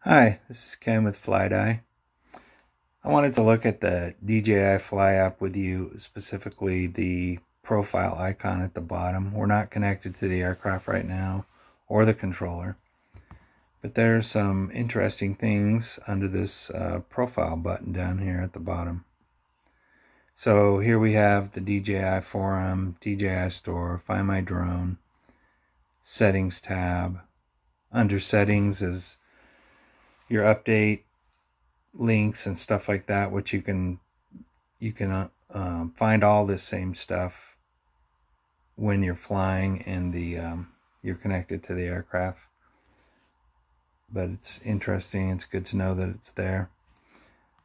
Hi, this is Ken with Flight Eye. I wanted to look at the DJI Fly app with you, specifically the profile icon at the bottom. We're not connected to the aircraft right now or the controller, but there's some interesting things under this uh, profile button down here at the bottom. So here we have the DJI Forum, DJI Store, Find My Drone, Settings tab. Under Settings is your update links and stuff like that, which you can you can uh, um, find all this same stuff when you're flying and the um, you're connected to the aircraft. But it's interesting. It's good to know that it's there.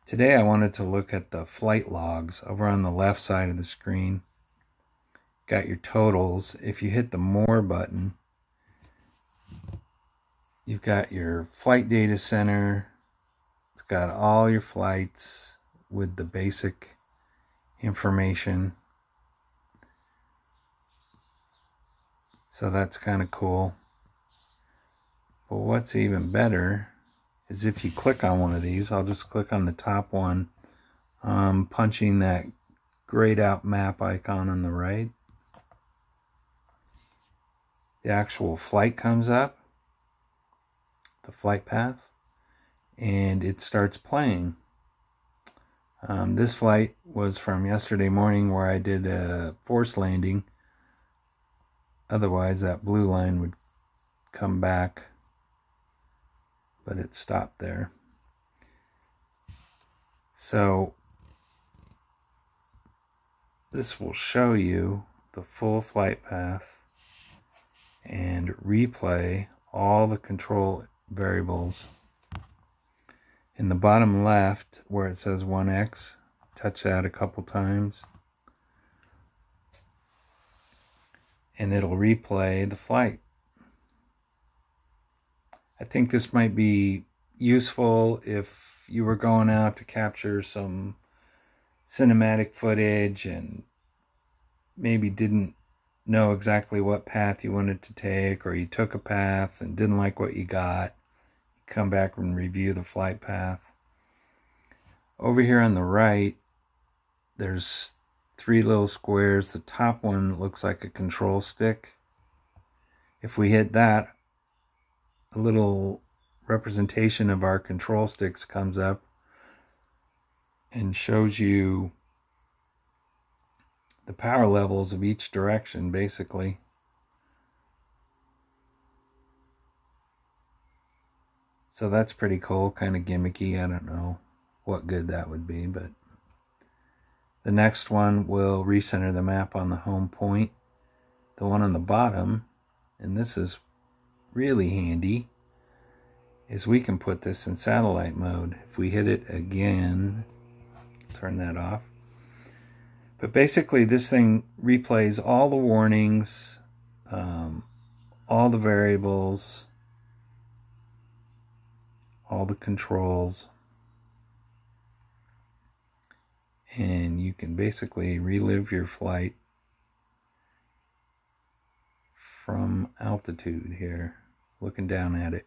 Today I wanted to look at the flight logs over on the left side of the screen. Got your totals. If you hit the more button, You've got your flight data center. It's got all your flights with the basic information. So that's kind of cool. But what's even better is if you click on one of these, I'll just click on the top one, um, punching that grayed out map icon on the right. The actual flight comes up the flight path and it starts playing. Um, this flight was from yesterday morning where I did a force landing. Otherwise, that blue line would come back, but it stopped there. So, this will show you the full flight path and replay all the control variables. In the bottom left, where it says 1x, touch that a couple times. And it'll replay the flight. I think this might be useful if you were going out to capture some cinematic footage and maybe didn't know exactly what path you wanted to take or you took a path and didn't like what you got come back and review the flight path. Over here on the right, there's three little squares. The top one looks like a control stick. If we hit that, a little representation of our control sticks comes up and shows you the power levels of each direction, basically. So that's pretty cool, kind of gimmicky. I don't know what good that would be, but the next one will recenter the map on the home point. The one on the bottom, and this is really handy, is we can put this in satellite mode. If we hit it again, turn that off. But basically, this thing replays all the warnings, um, all the variables, all the controls. And you can basically relive your flight from altitude here looking down at it.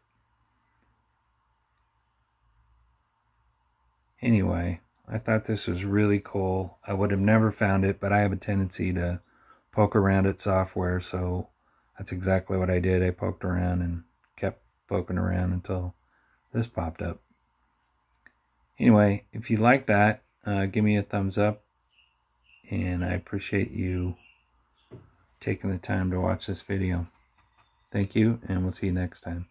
Anyway I thought this was really cool. I would have never found it but I have a tendency to poke around at software so that's exactly what I did. I poked around and kept poking around until this popped up. Anyway, if you like that, uh, give me a thumbs up. And I appreciate you taking the time to watch this video. Thank you, and we'll see you next time.